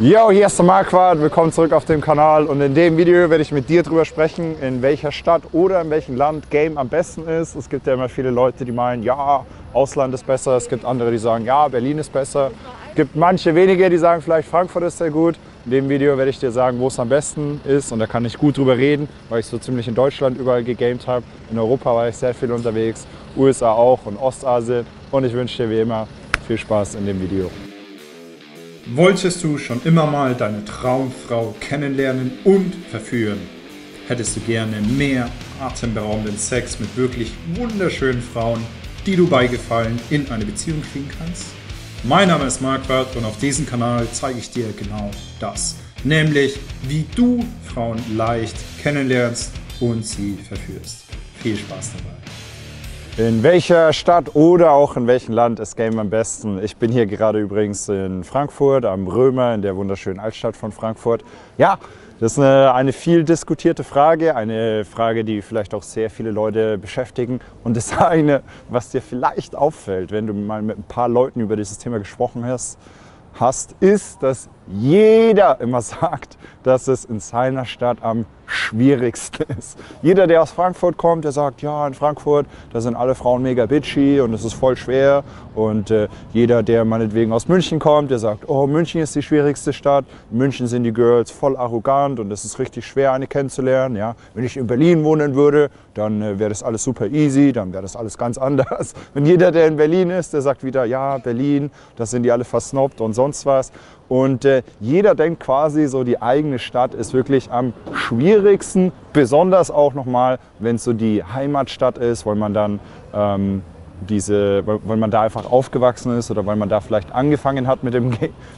Yo, hier ist der Marquardt, willkommen zurück auf dem Kanal und in dem Video werde ich mit dir darüber sprechen, in welcher Stadt oder in welchem Land Game am besten ist. Es gibt ja immer viele Leute, die meinen, ja, Ausland ist besser, es gibt andere, die sagen, ja, Berlin ist besser. Es gibt manche wenige, die sagen, vielleicht Frankfurt ist sehr gut. In dem Video werde ich dir sagen, wo es am besten ist und da kann ich gut drüber reden, weil ich so ziemlich in Deutschland überall gegamed habe. In Europa war ich sehr viel unterwegs, USA auch und Ostasien und ich wünsche dir wie immer viel Spaß in dem Video. Wolltest du schon immer mal deine Traumfrau kennenlernen und verführen? Hättest du gerne mehr atemberaubenden Sex mit wirklich wunderschönen Frauen, die du bei Gefallen in eine Beziehung kriegen kannst? Mein Name ist Marquardt und auf diesem Kanal zeige ich dir genau das. Nämlich, wie du Frauen leicht kennenlernst und sie verführst. Viel Spaß dabei. In welcher Stadt oder auch in welchem Land ist Game am besten? Ich bin hier gerade übrigens in Frankfurt am Römer, in der wunderschönen Altstadt von Frankfurt. Ja, das ist eine, eine, viel diskutierte Frage, eine Frage, die vielleicht auch sehr viele Leute beschäftigen. Und das eine, was dir vielleicht auffällt, wenn du mal mit ein paar Leuten über dieses Thema gesprochen hast, hast ist, dass jeder immer sagt, dass es in seiner Stadt am schwierigsten ist. Jeder, der aus Frankfurt kommt, der sagt, ja, in Frankfurt, da sind alle Frauen mega bitchy und es ist voll schwer. Und äh, jeder, der meinetwegen aus München kommt, der sagt, oh, München ist die schwierigste Stadt. In München sind die Girls voll arrogant und es ist richtig schwer, eine kennenzulernen. Ja? Wenn ich in Berlin wohnen würde, dann äh, wäre das alles super easy, dann wäre das alles ganz anders. Und jeder, der in Berlin ist, der sagt wieder, ja, Berlin, da sind die alle versnobbt und sonst was. Und äh, jeder denkt quasi so, die eigene Stadt ist wirklich am schwierigsten, besonders auch nochmal, wenn es so die Heimatstadt ist, weil man dann ähm, diese, weil man da einfach aufgewachsen ist oder weil man da vielleicht angefangen hat mit dem,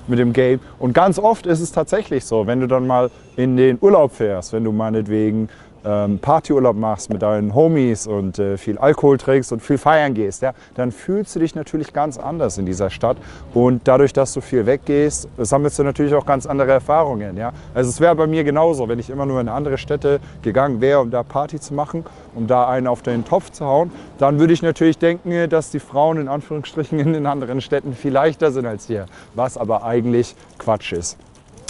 mit dem Game. Und ganz oft ist es tatsächlich so, wenn du dann mal in den Urlaub fährst, wenn du meinetwegen ähm, Partyurlaub machst mit deinen Homies und äh, viel Alkohol trinkst und viel feiern gehst, ja, dann fühlst du dich natürlich ganz anders in dieser Stadt. Und dadurch, dass du viel weggehst, sammelst du natürlich auch ganz andere Erfahrungen. Ja. Also es wäre bei mir genauso, wenn ich immer nur in andere Städte gegangen wäre, um da Party zu machen, um da einen auf den Topf zu hauen, dann würde ich natürlich denken, dass die Frauen in Anführungsstrichen in den anderen Städten viel leichter sind als hier, was aber eigentlich Quatsch ist.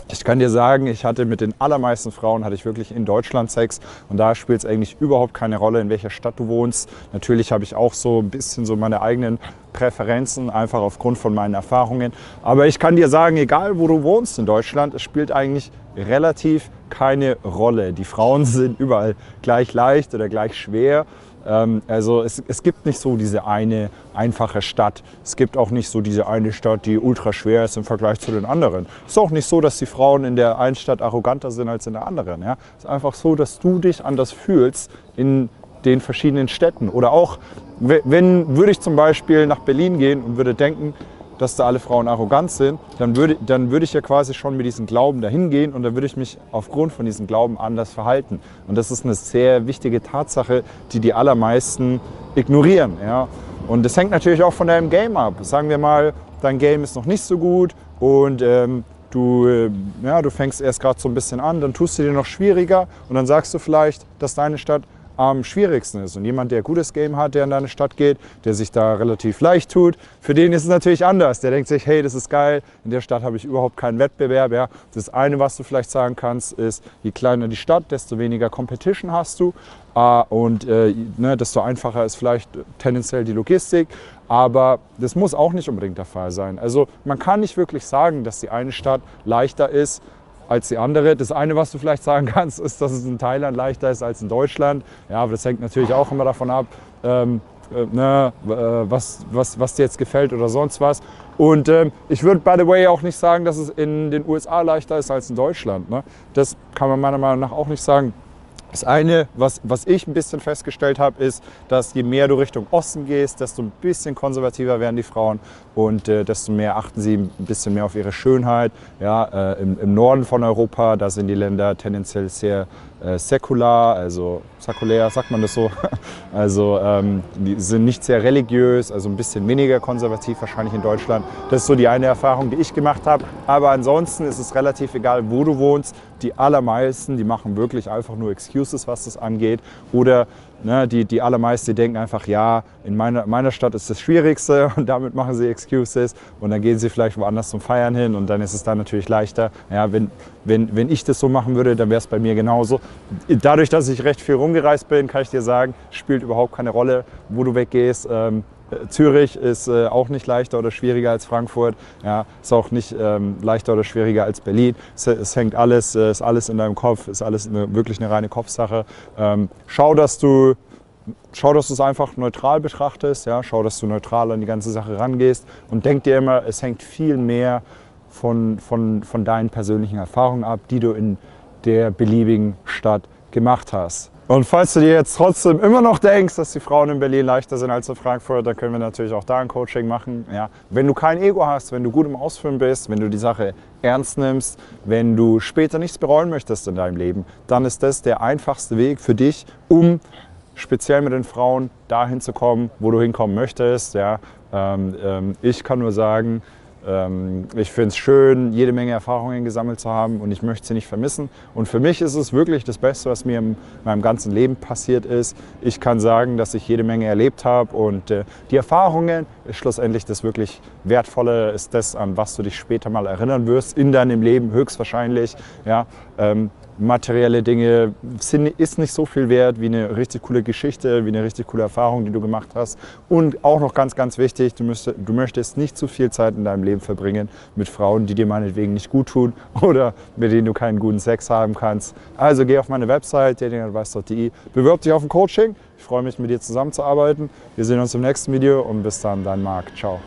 Ich kann dir sagen, ich hatte mit den allermeisten Frauen hatte ich wirklich in Deutschland Sex und da spielt es eigentlich überhaupt keine Rolle, in welcher Stadt du wohnst. Natürlich habe ich auch so ein bisschen so meine eigenen Präferenzen, einfach aufgrund von meinen Erfahrungen. Aber ich kann dir sagen, egal wo du wohnst in Deutschland, es spielt eigentlich relativ keine Rolle. Die Frauen sind überall gleich leicht oder gleich schwer. Ähm, also es, es gibt nicht so diese eine einfache Stadt. Es gibt auch nicht so diese eine Stadt, die ultra schwer ist im Vergleich zu den anderen. Es ist auch nicht so, dass die Frauen in der einen Stadt arroganter sind als in der anderen. Ja? Es ist einfach so, dass du dich anders fühlst in den verschiedenen Städten. Oder auch, wenn würde ich zum Beispiel nach Berlin gehen und würde denken, dass da alle Frauen arrogant sind, dann würde, dann würde ich ja quasi schon mit diesem Glauben dahin gehen und dann würde ich mich aufgrund von diesem Glauben anders verhalten. Und das ist eine sehr wichtige Tatsache, die die allermeisten ignorieren. Ja? Und das hängt natürlich auch von deinem Game ab. Sagen wir mal, dein Game ist noch nicht so gut und ähm, du, äh, ja, du fängst erst gerade so ein bisschen an, dann tust du dir noch schwieriger und dann sagst du vielleicht, dass deine Stadt am schwierigsten ist. Und jemand, der gutes Game hat, der in deine Stadt geht, der sich da relativ leicht tut, für den ist es natürlich anders. Der denkt sich, hey, das ist geil, in der Stadt habe ich überhaupt keinen Wettbewerb. Ja. Das eine, was du vielleicht sagen kannst, ist, je kleiner die Stadt, desto weniger Competition hast du. Uh, und äh, ne, desto einfacher ist vielleicht tendenziell die Logistik. Aber das muss auch nicht unbedingt der Fall sein. Also man kann nicht wirklich sagen, dass die eine Stadt leichter ist als die andere. Das eine, was du vielleicht sagen kannst, ist, dass es in Thailand leichter ist als in Deutschland. Ja, aber das hängt natürlich auch immer davon ab, ähm, äh, ne, äh, was, was, was dir jetzt gefällt oder sonst was. Und ähm, ich würde, by the way, auch nicht sagen, dass es in den USA leichter ist als in Deutschland. Ne? Das kann man meiner Meinung nach auch nicht sagen. Das eine, was, was ich ein bisschen festgestellt habe, ist, dass je mehr du Richtung Osten gehst, desto ein bisschen konservativer werden die Frauen und äh, desto mehr achten sie ein bisschen mehr auf ihre Schönheit. Ja, äh, im, im, Norden von Europa, da sind die Länder tendenziell sehr äh, säkular, also säkulär, sagt man das so. Also ähm, die sind nicht sehr religiös, also ein bisschen weniger konservativ wahrscheinlich in Deutschland. Das ist so die eine Erfahrung, die ich gemacht habe. Aber ansonsten ist es relativ egal, wo du wohnst. Die allermeisten, die machen wirklich einfach nur Excuses, was das angeht. Oder Ne, die, die allermeisten, die denken einfach, ja, in meiner, meiner Stadt ist das Schwierigste und damit machen sie Excuses und dann gehen sie vielleicht woanders zum Feiern hin und dann ist es dann natürlich leichter. Ja, wenn, wenn, wenn ich das so machen würde, dann wäre es bei mir genauso. Dadurch, dass ich recht viel rumgereist bin, kann ich dir sagen, spielt überhaupt keine Rolle, wo du weggehst. Ähm, Zürich ist äh, auch nicht leichter oder schwieriger als Frankfurt, ja, ist auch nicht ähm, leichter oder schwieriger als Berlin. Es, es hängt alles, äh, ist alles in deinem Kopf, ist alles eine, wirklich eine reine Kopfsache. Ähm, schau, dass du schau, dass du es einfach neutral betrachtest, ja, schau, dass du neutral an die ganze Sache rangehst und denk dir immer, es hängt viel mehr von, von, von deinen persönlichen Erfahrungen ab, die du in der beliebigen Stadt gemacht hast. Und falls du dir jetzt trotzdem immer noch denkst, dass die Frauen in Berlin leichter sind als in Frankfurt, dann können wir natürlich auch da ein Coaching machen. Ja. Wenn du kein Ego hast, wenn du gut im Ausführen bist, wenn du die Sache ernst nimmst, wenn du später nichts bereuen möchtest in deinem Leben, dann ist das der einfachste Weg für dich, um speziell mit den Frauen dahin zu kommen, wo du hinkommen möchtest. Ja. Ähm, ähm, ich kann nur sagen, ich finde es schön, jede Menge Erfahrungen gesammelt zu haben und ich möchte sie nicht vermissen. Und für mich ist es wirklich das Beste, was mir in meinem ganzen Leben passiert ist. Ich kann sagen, dass ich jede Menge erlebt habe und äh, die Erfahrungen ist schlussendlich das wirklich Wertvolle, ist das, an was du dich später mal erinnern wirst in deinem Leben höchstwahrscheinlich. Ja, ähm, materielle Dinge sind, ist nicht so viel wert wie eine richtig coole Geschichte, wie eine richtig coole Erfahrung, die du gemacht hast. Und auch noch ganz, ganz wichtig, du, müsst, du möchtest nicht zu viel Zeit in deinem Leben verbringen mit Frauen, die dir meinetwegen nicht gut tun oder mit denen du keinen guten Sex haben kannst. Also geh auf meine Website, datingadvice.de, bewirb dich auf ein Coaching. Ich freue mich, mit dir zusammenzuarbeiten. Wir sehen uns im nächsten Video und bis dann, dein Marc. Ciao.